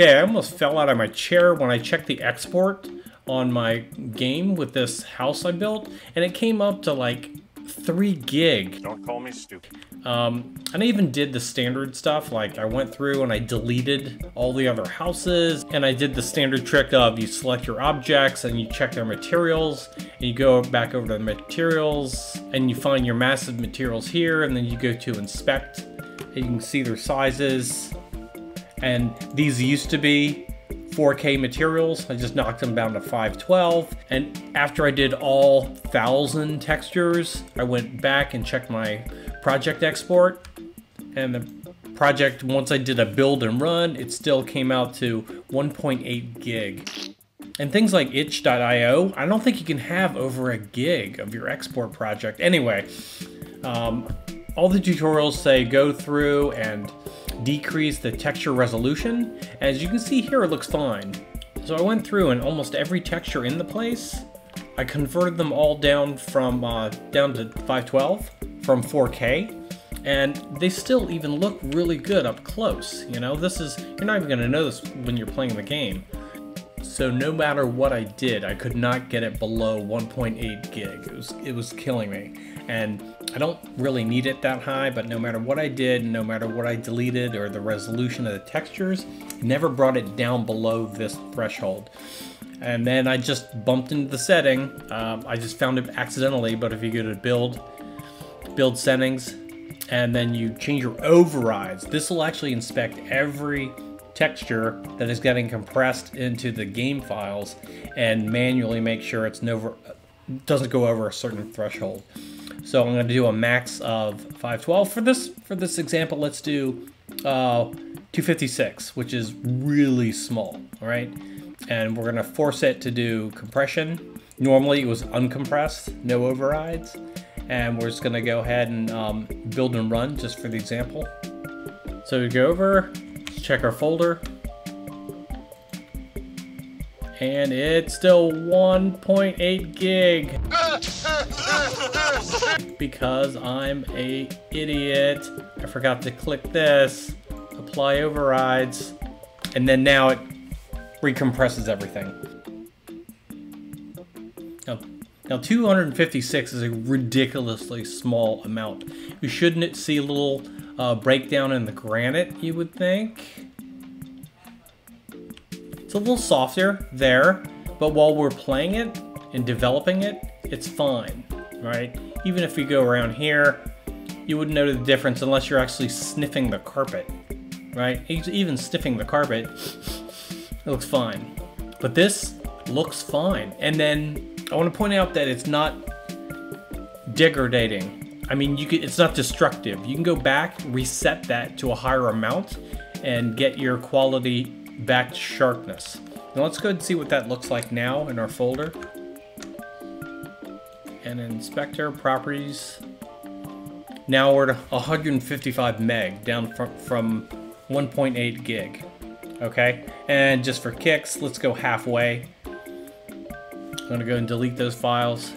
Okay, I almost fell out of my chair when I checked the export on my game with this house I built, and it came up to like 3 gig. Don't call me stupid. Um, and I even did the standard stuff, like I went through and I deleted all the other houses, and I did the standard trick of you select your objects and you check their materials, and you go back over to the materials, and you find your massive materials here, and then you go to inspect, and you can see their sizes, and these used to be 4K materials. I just knocked them down to 512. And after I did all 1000 textures, I went back and checked my project export. And the project, once I did a build and run, it still came out to 1.8 gig. And things like itch.io, I don't think you can have over a gig of your export project. Anyway, um, all the tutorials say go through and decrease the texture resolution. As you can see here, it looks fine. So I went through and almost every texture in the place, I converted them all down from uh, down to 512 from 4K, and they still even look really good up close. You know, this is you're not even gonna know this when you're playing the game. So no matter what I did, I could not get it below 1.8 gig. It was it was killing me. And I don't really need it that high, but no matter what I did, no matter what I deleted or the resolution of the textures, never brought it down below this threshold. And then I just bumped into the setting. Um, I just found it accidentally, but if you go to build, build settings, and then you change your overrides, this will actually inspect every texture that is getting compressed into the game files and manually make sure it's never doesn't go over a certain threshold. So I'm going to do a max of 512 for this. For this example, let's do uh, 256, which is really small, all right? And we're going to force it to do compression. Normally it was uncompressed, no overrides. And we're just going to go ahead and um, build and run just for the example. So we go over, check our folder, and it's still 1.8 gig. because I'm a idiot. I forgot to click this, apply overrides, and then now it recompresses everything. Now, now 256 is a ridiculously small amount. You shouldn't see little uh, breakdown in the granite, you would think. It's a little softer there, but while we're playing it and developing it, it's fine, right? Even if we go around here, you wouldn't know the difference unless you're actually sniffing the carpet, right? Even sniffing the carpet, it looks fine. But this looks fine. And then I want to point out that it's not degrading. I mean, you could, it's not destructive. You can go back, reset that to a higher amount, and get your quality back to sharpness. Now let's go and see what that looks like now in our folder. And inspector properties. Now we're at 155 meg, down from, from 1.8 gig. Okay, and just for kicks, let's go halfway. I'm gonna go and delete those files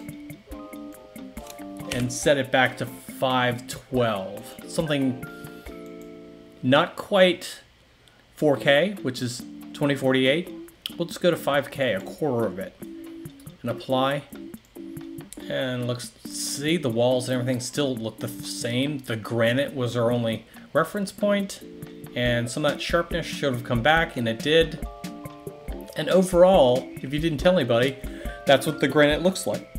and set it back to 512. Something not quite 4K, which is 2048. We'll just go to 5K, a quarter of it, and apply. And looks, see the walls and everything still look the same. The granite was our only reference point, and some of that sharpness should have come back, and it did. And overall, if you didn't tell anybody, that's what the granite looks like.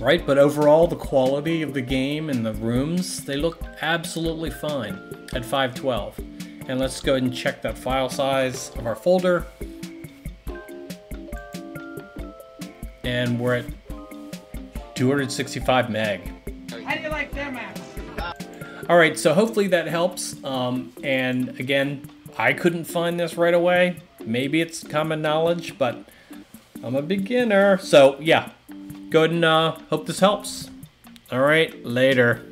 Right, but overall, the quality of the game and the rooms, they look absolutely fine at 512. And let's go ahead and check that file size of our folder. And we're at 265 meg. How do you like them apps? All right, so hopefully that helps. Um, and again, I couldn't find this right away. Maybe it's common knowledge, but I'm a beginner. So yeah, go ahead and uh, hope this helps. All right, later.